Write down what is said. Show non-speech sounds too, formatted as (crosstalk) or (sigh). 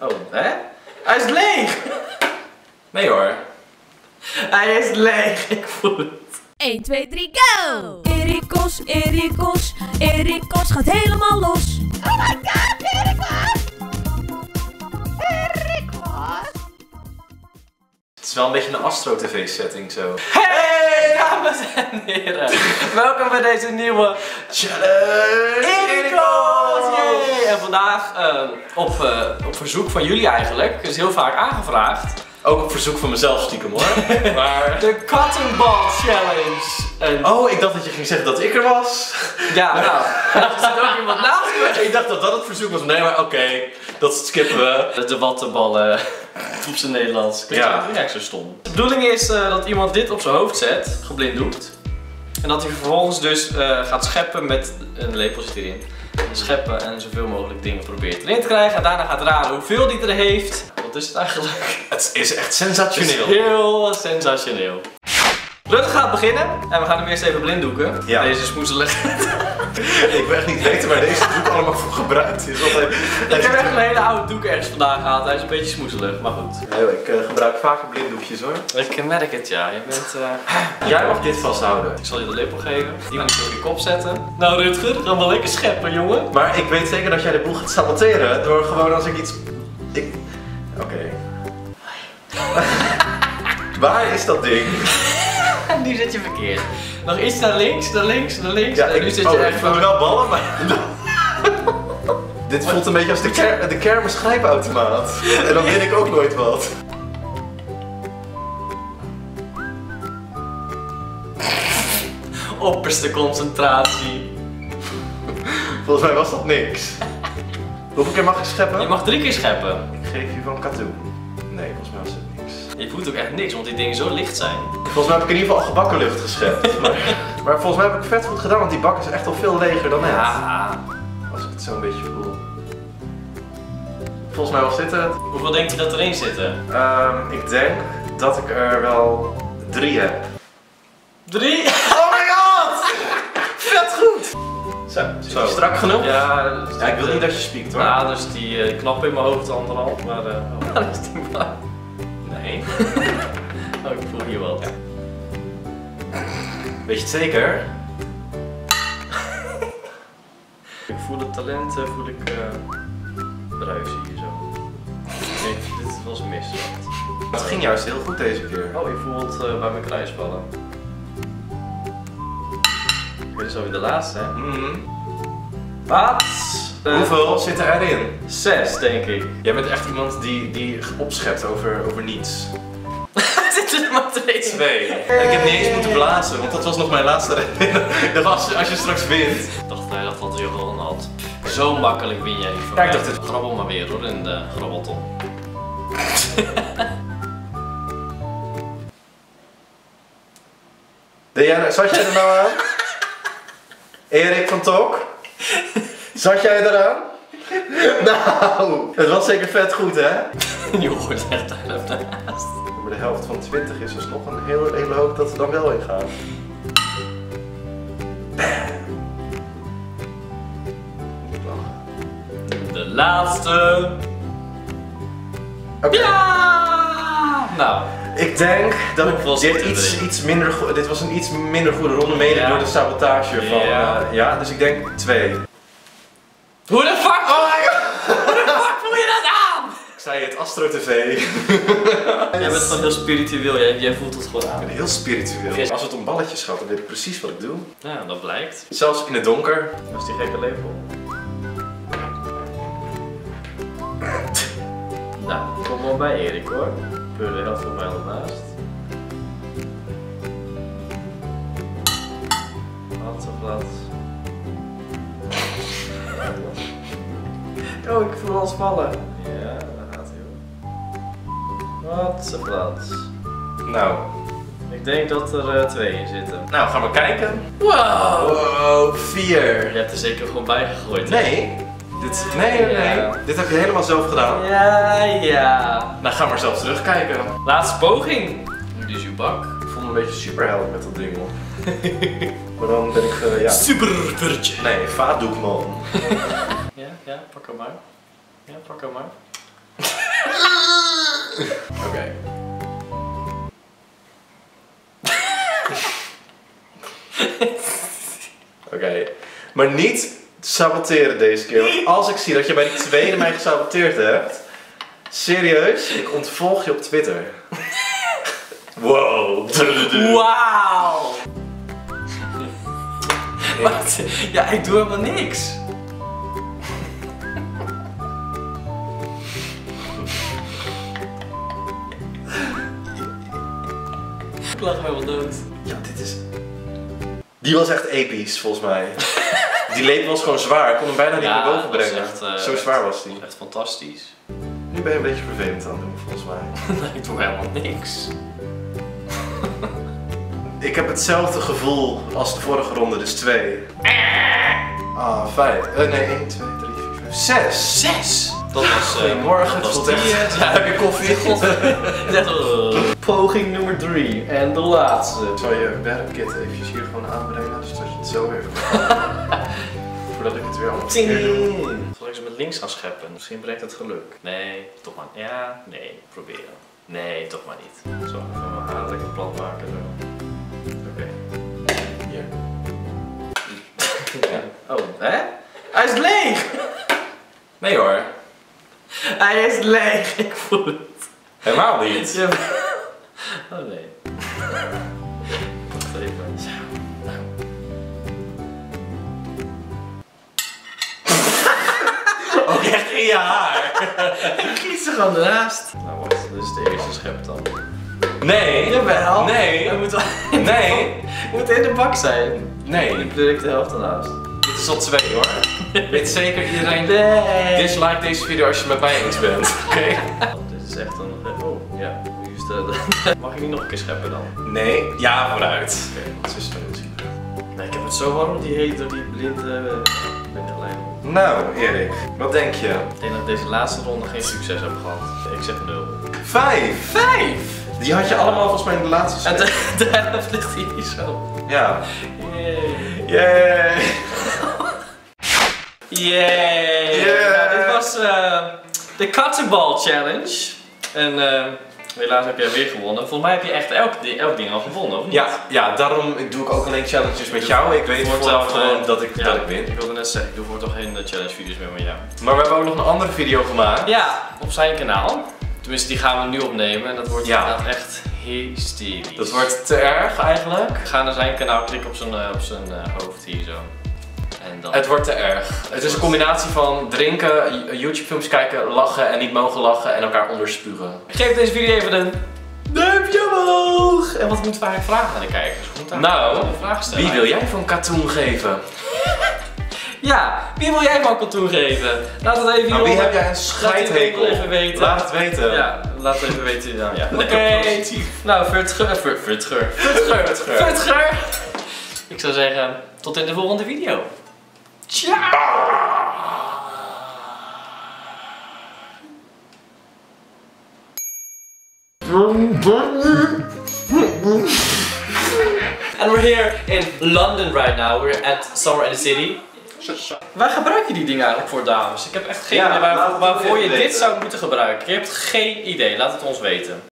Oh, hè? Hij is leeg! Nee hoor. Hij is leeg, ik voel het. 1, 2, 3, go! Erikos, Erikos, Erikos gaat helemaal los. Oh my god, Erikos! Erikos! Het is wel een beetje een Astro-TV-setting zo. Hey, dames en heren. Welkom bij deze nieuwe Challenge! En vandaag eh, op, eh, op verzoek van jullie eigenlijk, dus heel vaak aangevraagd, Ook op verzoek van mezelf stiekem hoor. (laughs) maar... de Cotton Ball Challenge. En, Oh, ik dacht dat je ging zeggen dat ik er was. Ja, (laughs) nou, er zit ook iemand naast me. ik dacht dat dat het verzoek was. Nee, maar oké, dat skippen we. De wattenballen op zijn Nederlands. Klinkt Ja. ja. eigenlijk zo stom. De bedoeling is eh, dat iemand dit op zijn hoofd zet, geblinddoekt. En dat hij vervolgens dus eh, gaat scheppen met een lepeltje erin. Scheppen en zoveel mogelijk dingen probeert erin te krijgen. En daarna gaat raden hoeveel die er heeft. Wat is het eigenlijk? Het is echt is sensationeel. heel sensationeel. Rutte gaat beginnen en we gaan hem eerst even blinddoeken. Ja. Deze smoezelig. Ik wil echt niet weten waar deze doek allemaal voor gebruikt is. Want hij, hij Ik heb echt een hele oude doek ergens vandaan gehaald. Hij is een beetje smoezelig, maar goed. Nee, ik eh, gebruik vaker blinddoekjes hoor. Ik merk het, ja. Je bent... eh, Jij mag dit vasthouden. Ik zal je de lepel geven. Die moet je op je kop zetten. Nou Rutger, gaan we lekker scheppen, jongen. Maar ik weet zeker dat jij de boel gaat saboteren door gewoon als ik iets... Ik... Oké. (laughs) Waar is dat ding? (laughs) Nu zit je verkeerd. Nog iets naar links, naar links, naar links. en nu zit je oh, echt ik voel gewoon... wel ballen, maar... (laughs) Dit voelt een beetje als de, ker de kermis grijpautomaat. En dan win ik ook nooit wat. (laughs) Opperste concentratie. Volgens mij was dat niks. Hoeveel keer mag ik scheppen? Je mag drie keer scheppen. Ik geef je van katoen. Nee, volgens mij was het. Je voelt ook echt niks, want die dingen zo licht zijn. Volgens mij heb ik in ieder geval al gebakken lucht geschept. (laughs) Maar, maar volgens mij heb ik vet goed gedaan, want die bak is echt al veel leger dan net. Ja. Als ik het zo een beetje voel. Volgens mij was dit het. Hoeveel denk je dat erin zitten? Ehm, ik denk dat ik er wel drie heb. Drie? Oh my god! (laughs) Vet goed! Zo, Zo. strak genoeg? Ja, Ja, ik wil niet dat je spiekt hoor. Ja, dus die eh, knap in mijn hoofd anderhalf, maar... eh oh, (laughs) dat is die maar. Nee. (laughs) Oh, ik voel hier wat. Weet je het zeker? (laughs) Ik voel de talenten, voel ik eh bruisen hier zo. Nee, dit was mis. Het ging juist heel goed deze keer. Oh, je voelt eh, bij mijn kruisballen. Dit is alweer de laatste, hè? Wat? Eh, Hoeveel zit er erin? Zes, denk ik. Jij bent echt iemand die, die opschept over, over niets. (laughs) Zitten er maar twee. Twee. En ik heb niet eens moeten blazen, want dat was nog mijn laatste redding. (laughs) Dat was als je straks wint. Ik dacht hij dat dat heel gewonnen had. Zo makkelijk win jij van Ja, ik dacht het- Grabbel maar weer hoor, in de grabbelton. (laughs) Jij, zat jij er nou aan? Erik van Tok? Zat jij eraan? Nou, het was zeker vet goed hè? (laughs) Je hoort echt daar naast. Maar de helft van 20 is dus nog een hele, hele hoop dat er dan wel in gaat. De laatste. Oké. Ja! Nou, Ik denk dat dit iets, iets minder dit was een iets minder goede ronde mede Ja. door de sabotage van Ja. eh, ja, dus ik denk twee. Hoe de fuck? Oh my god! Hoe de fuck voel je dat aan? Ik zei het Astro TV. Jij bent gewoon heel spiritueel, jij, jij voelt het gewoon Ik aan. ben heel spiritueel. Als het om balletjes gaat, dan weet ik precies wat ik doe. Ja, dat blijkt. Zelfs in het donker. Dat is die gekke lepel. Nou, kom maar bij Erik hoor. Peur de helft van mij ernaast. Wat zo plat. (laughs) Oh, ik voel alles vallen. Ja, daar gaat hoor. Wat zo plat. Nou, Ik denk dat er eh, twee in zitten. nou gaan we kijken. Wow! Wow, vier. Je hebt er zeker gewoon bij gegooid. hè? Nee. Dit, nee, nee, nee. Ja. Dit heb je helemaal zelf gedaan. Ja, ja. Nou, ga maar zelf terugkijken. Laatste poging. Nu is uw bak. Ik voel me een beetje superheld met dat ding hoor. (laughs) Maar dan ben ik... Uh, ja. Nee, vaatdoek man. (laughs) ja, ja, pak hem maar. Ja, pak hem maar. (laughs) Oké. (laughs) Oké. Maar niet saboteren deze keer. Want als ik zie dat je bij de tweede mij gesaboteerd hebt. Serieus, ik ontvolg je op Twitter. Wow. Wauw. (laughs) Wat? Ja, ik doe helemaal niks. Ik lag helemaal dood. Ja, dit is... Die was echt episch, volgens mij. Die lepel was gewoon zwaar. Ik kon hem bijna niet Ja, naar boven brengen. echt, eh, Zo zwaar was die. Echt fantastisch. Nu ben je een beetje vervelend aan het doen, volgens mij. (laughs) Nee, ik doe helemaal niks. Ik heb hetzelfde gevoel als de vorige ronde, dus twee. Ah, vijf. Eh, nee, 1, 2, 3, 4, 5, 6. Zes! Dat was... eh, Goedemorgen, dat was echt... eh, Ja, heb je koffie? (laughs) Poging nummer drie en de laatste. Ik zal je werkkit eventjes hier gewoon aanbrengen, dus dat je het zo even kan (laughs) Voordat ik het weer allemaal doe. Zal ik ze met links gaan scheppen? Misschien brengt het geluk. Nee, toch maar. Ja, nee, proberen. Nee, toch maar niet. Zo, even mijn haar lekker plat maken. Zo. Oh, hè? Hij is leeg! Nee hoor, Hij is leeg, ik voel het. helemaal niet. Ja. Oh nee. Wacht even. Zo, (laughs) nou. Ook echt in je haar. Ik kies er gewoon ernaast. Nou, wacht, dit is de eerste schep dan. Nee. Jawel. Nee. Hij moet, wel- Nee. (laughs) moet in de bak zijn. Nee. Ik ik de helft ernaast. Is al twee hoor. Weet zeker iedereen Nee. dislike deze video als je het met mij eens bent. (laughs) Oké. Dit is echt een... Oh, ja. Nu is de... (laughs) Mag ik niet nog een keer scheppen dan? Nee. Ja, vooruit. Oké. Wat is het zien? Nee, ik heb het zo warm die heet door die blinde... blinde lijn. Nou, Erik, wat denk je? Ik denk dat ik deze laatste ronde geen succes heb gehad. Ik zeg nul. Vijf. Vijf! Die had je allemaal volgens mij in de laatste En set. de, (laughs) de helft ligt hier zo. Ja. Yay. Yay. Yay! Yeah. Nou, dit was eh, de Cotton Ball Challenge. En eh, helaas heb jij weer gewonnen. Volgens mij heb je echt elk, elk ding al gewonnen, of niet? Ja, ja, daarom doe ik ook alleen challenges met jou. Ik weet vooraf gewoon eh, dat ik, ja, dat ik win. Ik wilde net zeggen, ik doe voor toch geen eh, challenge video's meer met jou. Maar we hebben ook nog een andere video gemaakt. Ja, op zijn kanaal. Tenminste, die gaan we nu opnemen en dat wordt Ja. inderdaad echt hysterisch. Dat wordt te erg eigenlijk. Ga naar zijn kanaal, klik op zijn, eh, op zijn hoofd hier zo. En dan... Het wordt te erg. Het is een combinatie van drinken, YouTube films kijken, lachen en niet mogen lachen en elkaar onderspugen. Geef deze video even een duimpje omhoog! En wat moeten we eigenlijk vragen aan de kijkers? Nou. Wie wil jij van katoen geven? (laughs) Ja, wie wil jij van katoen geven? Laat het even Nou, wie hieronder. heb jij een Laat scheidhekel? het even weten. Laat het weten. Ja, laat het even weten. Nou, ja. Oké. Lekker positief. Nou, Vertger. Ver- Vertger. (laughs) Vertger. Vertger. Ik zou zeggen, tot in de volgende video. Ciao! And we're here in London right now. We're at somewhere in the city. Waar gebruik je die dingen eigenlijk voor, dames? Ik heb echt geen Ja, idee waar, waarvoor je dit zou moeten gebruiken. Je hebt geen idee, laat het ons weten.